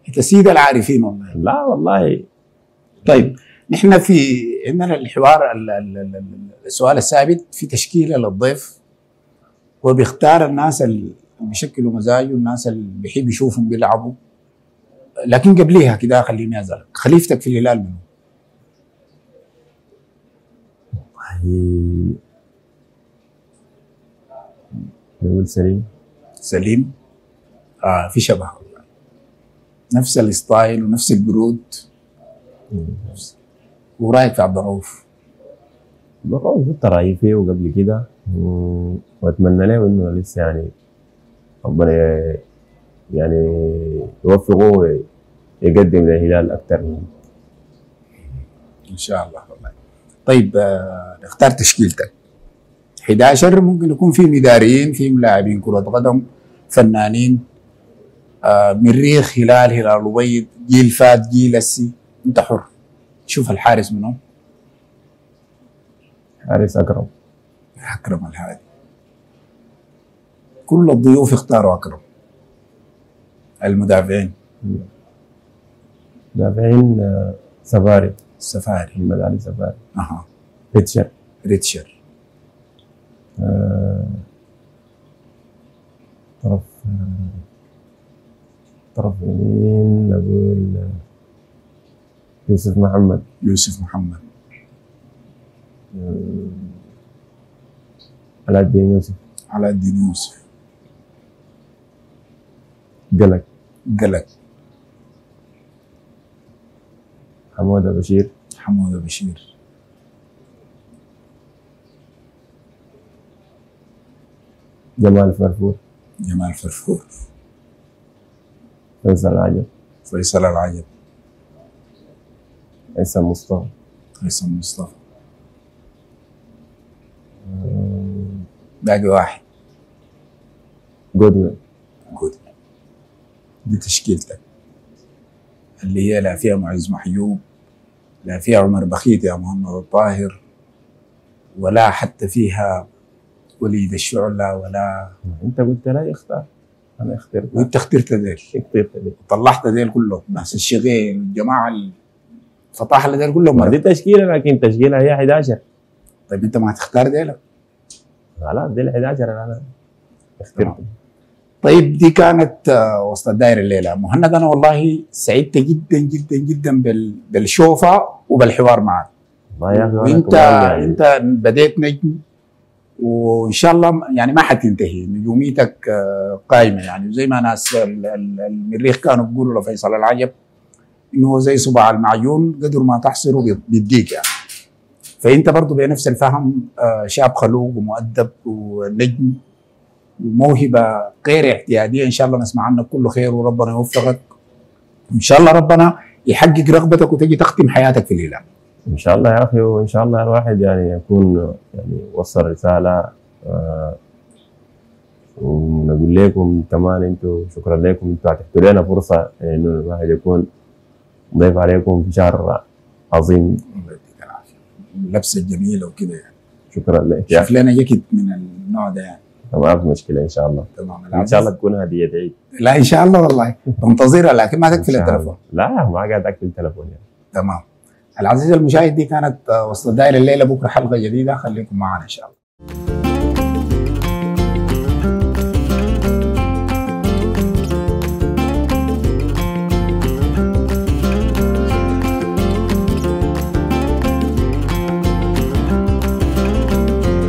أنت سيد العارفين والله. لا والله. طيب نحن في عندنا الحوار ال- ال- ال- ال- السؤال الثابت في تشكيلة للضيف وبيختار الناس بيشكلوا مزاجه الناس اللي بيحب يشوفهم بيلعبوا. لكن قبليها كده خليني اسالك خليفتك في الهلال؟ هي- نقول سليم. سليم؟ آه في شبه والله. نفس ال style ونفس البرود. ورايك في عبد الرؤوف؟ بالرغم كنت رايي فيه قبل كده. وأتمنى له إنه لسه يعني ربنا يعني يوفقه ويقدم للهلال أكثر من إن شاء الله والله. طيب آه اختار تشكيلتك. 11 ممكن يكون في مداريين في لاعبين كرة قدم فنانين آه مريخ هلال هلال البيض جيل فات جيل هسي أنت حر. شوف الحارس منهم. حارس اكرم اكرم الهادي كل الضيوف اختاروا أكرم. المدافعين. دافعين آه، سفاري. السفاري محمد علي سفاري. أها. ريتشارد ريتشارد. آه، طرف آه، طرف يمين نقول يوسف محمد. يوسف محمد. علاء الدين يوسف. علاء الدين يوسف. قلق. قلق. حمودة بشير. حمودة بشير. جمال فرفور. جمال فرفور. فيصل العجب. فيصل العجب. عيسى مصطفى. فيصل مصطفى. باقي واحد. جودمان جود دي تشكيلتك. اللي هي لا فيها معز محيوب لا فيها عمر بخيت يا محمد الطاهر ولا حتى فيها وليد الشعلة ولا أنت قلت لا اختار أنا اخترت. وأنت اخترت ديل اخترت دي طلعت ديل كلهم ناس الشغيل الجماعة الفطاحلة ديل كلهم ما دي. تشكيلة لكن تشكيلها هي 11 طيب أنت ما تختار ديلك خلاص دي ال 11 أنا اخترت. طيب دي كانت آه، وسط الدائرة الليلة. مهند أنا والله سعدت جدا جدا جدا بال- بالشوفة وبالحوار معك. يا أخي وأنا وأنت أنت بديت نجم وإن شاء الله يعني ما حتنتهي نجوميتك آه، قايمه يعني زي ما ناس ال- ال- المريخ كانوا بيقولوا لفيصل العجب إنه زي صباع المعجون قدر ما تحصره بيد- بيديك يعني. فأنت برضه بنفس الفهم آه، شاب خلوق ومؤدب ونجم وموهبه غير اعتيادية. إن شاء الله نسمع عنك كله خير وربنا يوفقك. إن شاء الله ربنا يحقق رغبتك وتجي تختم حياتك في الهلال إن شاء الله يا أخي وإن شاء الله الواحد يعني يكون يعني وصل رسالة آه ونقول لكم كمان أنتم شكرا لكم. أنتم اتحتوا لنا فرصة إنه الواحد يكون ضيف عليكم في شهر عظيم. الله يديك العافيه اللبسه الجميله وكده يعني. شكرا لك شوف لنا جاكيت من النوع ده يعني. ما في مشكلة إن شاء الله. تمام إن شاء الله تكون هدية عيد لا إن شاء الله والله. منتظرها لكن ما تقفل. التليفون. لا ما قاعد أقفل التليفون يعني. تمام. العزيز المشاهد دي كانت آه، وسط الدائره الليلة. بكرة حلقة جديدة. خليكم معنا إن شاء الله.